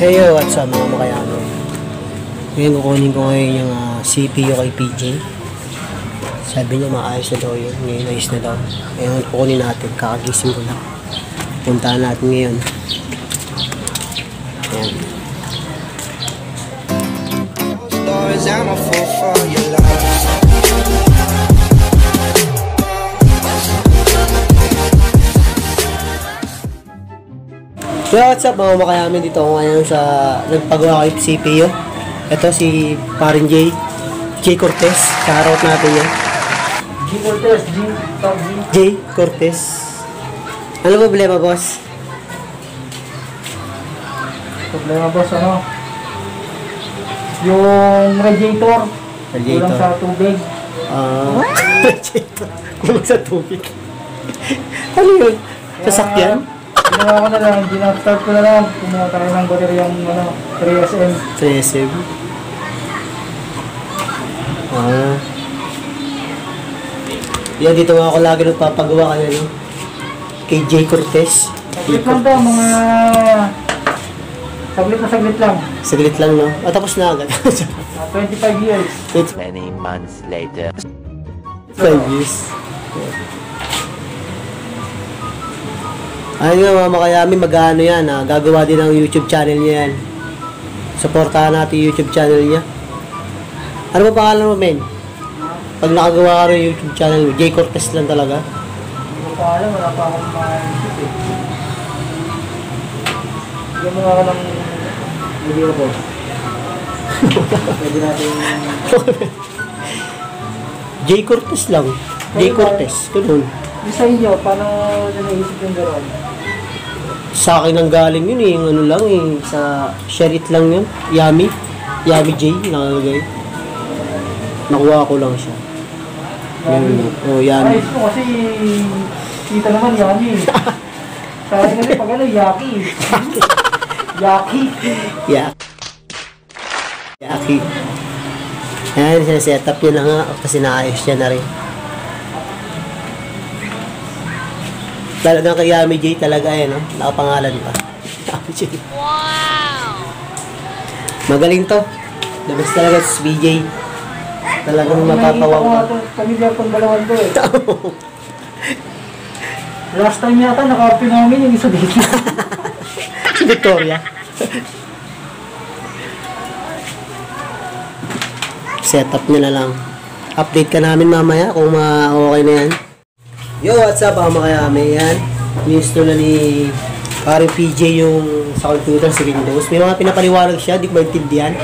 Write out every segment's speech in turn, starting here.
Hey yo, what's up mga makayano? Ngayon kukunin ko ngayon yung ah, CPU kay PJ. Sabi niya maayos na daw yun. Ngayon ayos na daw. Ngayon kukunin natin. Kakagising ko lang. Puntahan natin ngayon. Ayan. Stories, I'm a fool for your love. So what's up mga makayamin dito ako ngayon sa nagpagawa kay CPU. Ito si Parin J. J. Cortez. Shoutout natin yan. G Cortez, G. J. Cortez. Ano problema boss? Problema boss, ano? Yung radiator, Radiator. kulang sa tubig. Ah, kulang sa tubig. ano yun? Sasakyan? Kaya, Ginawa ko na lang, ginastart ko na lang. Kumuha tayo ng bateryang ano, 3SM. 3SM. Ah. Yan, dito nga ako lagi nagpapagawa kaya no? Kay J. Cortez. Saglit lang to, mga... Saglit na saglit lang. Saglit lang, no? Ah, tapos na agad. Ah, 25 years. It's Many months later. five years. Ayun nga mga makayami, mag-ano yan, ah, gagawa din ng YouTube channel niya yan. Supportahan natin yung YouTube channel niya. Ano ba pangalan mo, men? Pag nakagawa ka ng YouTube channel mo, J. Cortez lang talaga. Hindi ko pa alam, wala pa akong ma-isip eh. Bigyan mo nga ako ng video ko. Pwede natin... J. Cortez lang. J. Cortez, ganun. Yung sa inyo, paano nyo naisip yung gano'n? Sa akin ang galing yun eh, yung ano lang eh, sa share it lang yun. Yummy. Yummy J, nakalagay. Nakuha ko lang siya. Yun, oh, yummy. Ayos mo kasi kita naman yummy. Sa akin kasi pag ano, yaki. yaki. Yak. Yaki. Ayan, set up yun na nga. Kasi naayos siya na rin. Talagang kay Yami J talaga eh, no? Nakapangalan pa. Yami J. Wow! Magaling to. The best talaga si BJ. Talagang Nakikita ko diyan pang dalawan to eh. Last time yata naka-open namin yung isa dito. Si Victoria. Setup na lang. Update ka namin mamaya kung ma-okay na yan. Yo, what's up mga makayami? Yan. Ni-install na ni Pare PJ yung sa computer sa Windows. May mga pinapaliwanag siya, di ko maintindihan.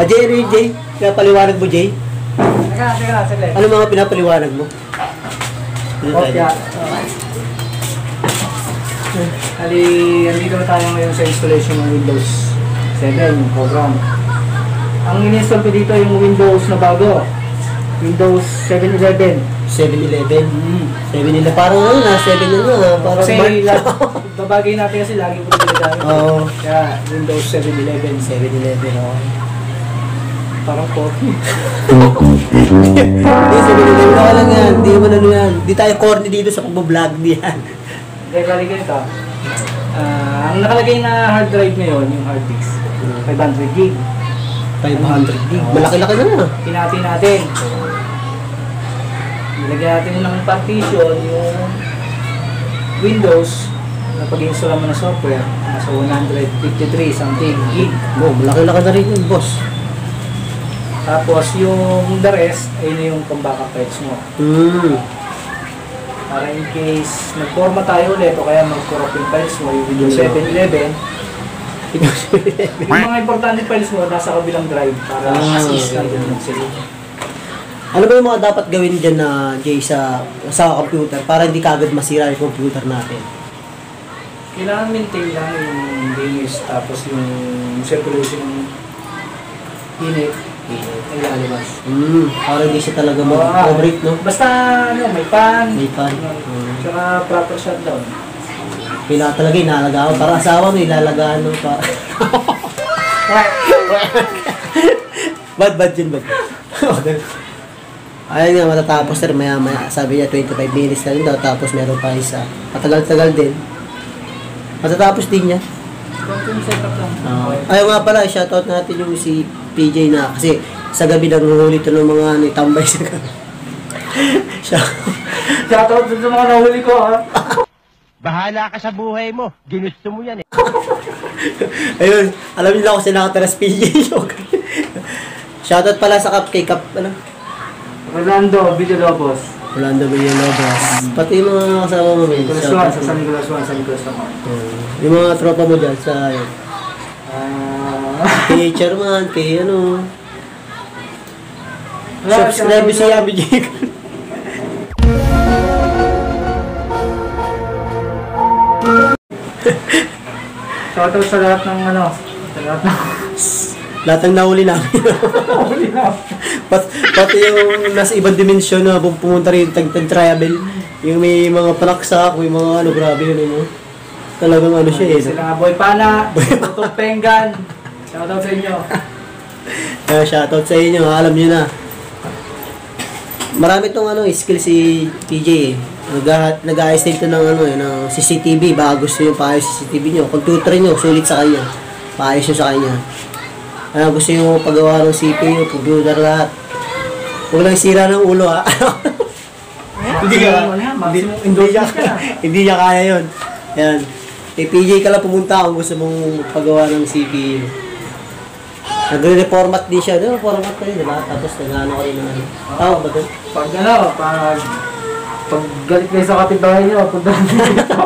ah, Jay, ano yun, Jay? Pinapaliwanag mo, Jay? Teka, teka, saglit. Ano mga pinapaliwanag mo? Ano tayo? Okay. Ali, andito na tayo ngayon sa installation ng Windows 7, yung program. Ang in-install ko dito yung Windows na bago. Windows 7.11. 7-Eleven. Mm. 7-Eleven. Parang ano na, 7 na nga. ah. Parang Kasi Mark. la- babagay natin kasi lagi ko dito gamit. Oo. Kaya Windows 7.11. 7-Eleven, okay. Parang coffee. Hindi, 7-Eleven na lang yan. Hindi mo ano yan. Di tayo corny dito sa pagbablog diyan. Kaya galing ganito. Ah, ang nakalagay na hard drive ngayon, yung hard disk, 500 gig. 500 gig. Malaki-laki na na. Pinati natin. Nilagyan natin ng partition yung Windows na pag-install mo ng software nasa 153 something gig. Oh, malaki-laki na rin yun, boss. Tapos yung the rest ay na yung pang backup files mo. Hmm. Para in case nag-format tayo ulit o kaya mag-corrupt yung files mo, yung Windows 7, 11, yung mga importante files mo nasa kabilang drive para Ah, as is lang din. Ano ba yung mga dapat gawin dyan na, Jay, sa, sa computer para hindi kagad masira yung computer natin? Kailangan maintain lang yung linis tapos yung circulation ng init. Ay lalabas. Hmm. Para hindi siya talaga Ah, mag-overheat, no? Basta ano, may pan. May fan. Ano, Hmm. Tsaka proper shutdown. Kailangan talaga inalagaan. Para asawa mo, ilalagaan mo pa. bad, bad yun, bad. Ayun nga, matatapos na rin maya maya. Sabi niya 25 minutes na rin daw, tapos meron pa isa. Matagal-tagal din. Matatapos din niya. Setup lang. Ayaw nga pala, shoutout natin yung si PJ na kasi sa gabi nanguhuli ito ng mga ano, tambay sa gabi. Siya. Shoutout dun sa mga nahuli ko ha. Bahala ka sa buhay mo. Ginusto mo yan eh. Ayun, alam niyo lang kung saan nakatira si PJ Shoutout pala sa kap kay Kap, ano? Rolando Villalobos. Rolando Villalobos. Pati yung mga kasama mo, men. Nicolas Juan, sa San Nicolas Juan, San Nicolas naman. Yung mga tropa mo dyan sa, Ah... kay Chairman, kay ano, subscribe shoutout si Shoutout sa lahat ng ano, sa lahat ng Lahat ng nahuli namin. nahuli na. Pat, pati yung nasa ibang dimensyon na pum- pumunta rin tag tag travel yung may mga palaksak may mga ano grabe yun ano talagang ano siya eh Sila Boy Pana, Tutong Pengan. Shoutout sa inyo. Kaya shoutout sa inyo alam niyo na marami tong ano skill si PJ eh nag nag-ayos din to ng ano eh ng CCTV baka gusto yung paayos CCTV nyo kung tutorin nyo sulit sa kanya paayos nyo sa kanya kaya gusto yung paggawa ng CPU computer lahat huwag lang sira ng ulo ha hindi ka ano hindi, hindi ka hindi niya kaya yun yan kay PJ ka lang pumunta kung gusto mong paggawa ng CPU Nagre-reformat din siya. Di ba? Format kayo, di ba? Tapos nag-ano kayo ng ano. Tawag ba doon? Pag ano, pag pag galit kayo sa kapitbahay nyo, punta dito.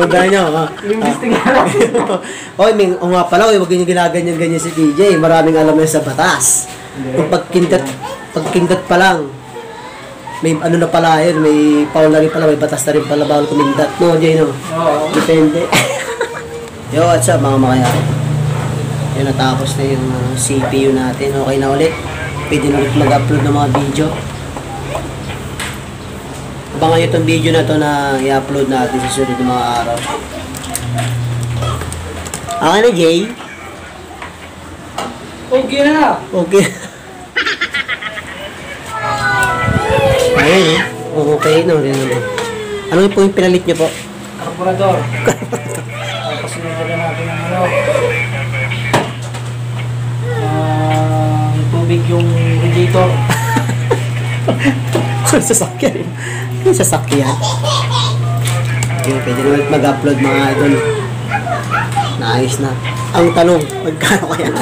Pagdaan niyo, ha? Imbestiga lang. Oy, Ming, o nga pala, oy, wag niyo ginaganyan-ganyan si PJ. Maraming alam na sa batas. Kung pagkindat, pagkindat pa lang, may ano na pala yun, may paul na rin pala, may batas na rin pala bawal kumindat. No, Jay, no? Oo. Depende. Yo, what's up mga makaya? Yun, natapos na yung uh, CPU natin. Okay na ulit. Pwede na ulit mag-upload ng mga video. Abangan nyo itong video na to na i-upload natin sa sunod ng mga araw. Okay na, Jay? Okay na. Okay. Ayun, oh. Okay na rin naman. Ano po yung pinalit nyo po? Karburador. Tapos nilagyan natin ng ano. ah, tubig yung radiator. Kung sasakyan. Kung sasakyan. Okay, pwede na mag-upload mga idol. Naayos na. Ang tanong, magkano kaya?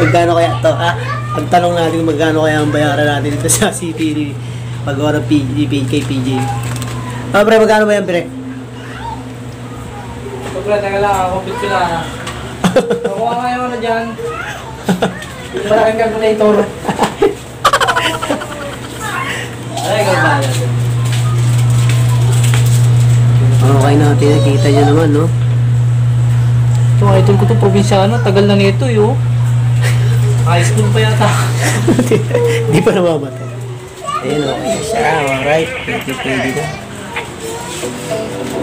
magkano kaya to? Ah, ang tanong natin magkano kaya ang bayaran natin dito sa CP pagawa ng PG, kay PJ. Ah, pre, magkano ba yan, pre? Pagkala, teka lang, kapit ko lang. Nakuha nga yung ano dyan. Yung malaking calculator. Okay natin, nakita nyo naman, no? Ito, idol ko to probinsyano. Tagal na nito, yo. High school pa yata. Di pa namamatay. Ayun, okay na siya. Alright, pwede, pwede na.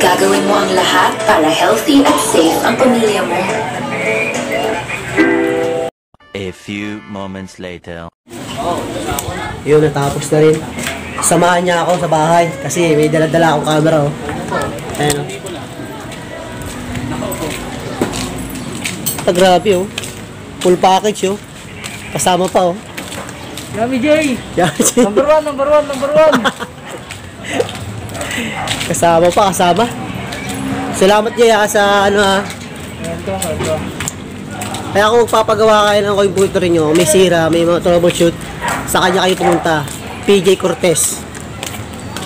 Gagawin mo ang lahat para healthy at safe ang pamilya mo. A few moments later. Yun, natapos na rin. Samahan niya ako sa bahay kasi may dala-dala akong camera, oh. Ayan, oh. Ah, grabe, oh. Full package, oh. Kasama pa, oh. Yummy J! Yan, Number one, number one, number one! kasama pa, kasama. Salamat niya sa ano ha. Ito, ito. Kaya kung magpapagawa kayo ng computer nyo, may sira, may mga troubleshoot, sa kanya kayo pumunta. PJ Cortez.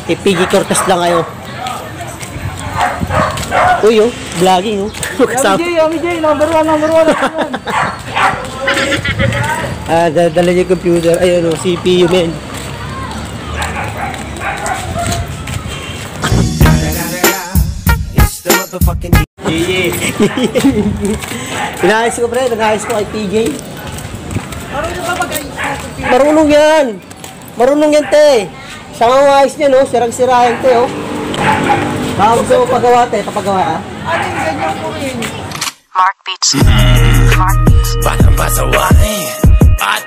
Kay PJ Cortez lang kayo. Uy, oh, vlogging, oh. Kasama. J, Yummy J, number one, number one! Ah, dala niya yung computer. Ayun, oh, CPU, the motherfucking Inayos ko, pre. Nag-ayos ko kay PJ. Marunong yan. Marunong yan, te. Siya nga ang ayos niya, no? Sirang-sira yan, te, oh. Baka gusto mo pagawa, te. Papagawa ka? Mark Beats. Mark Beats. Batang pasawain at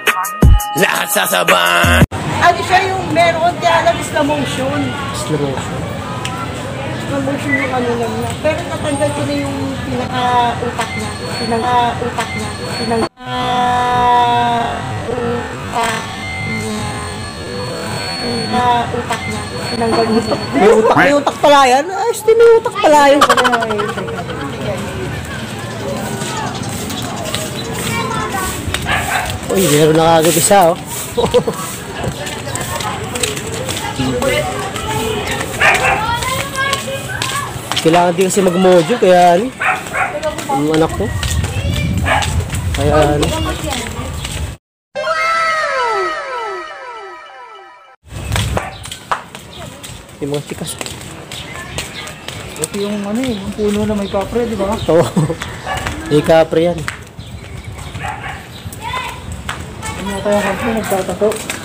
lahat sasabayan. ano siya yung meron kaya alam is la motion. Slow motion. Nabusin yung ano lang niya. Pero natanggal ko na yung pinaka-utak niya. Pinaka-utak niya. Pinaka... utak May utak, may utak pala yan. Din, may utak pala yun. Uy, meron na kagad isa, oh. Kailangan din kasi mag-mojo, kaya ano, yung anak ko. Kaya ano. Yung mga chikas. Ito yung ano eh, yung puno na may kapre, di ba? Oo. May kapre yan. Ano tayo kapre, nagtatato.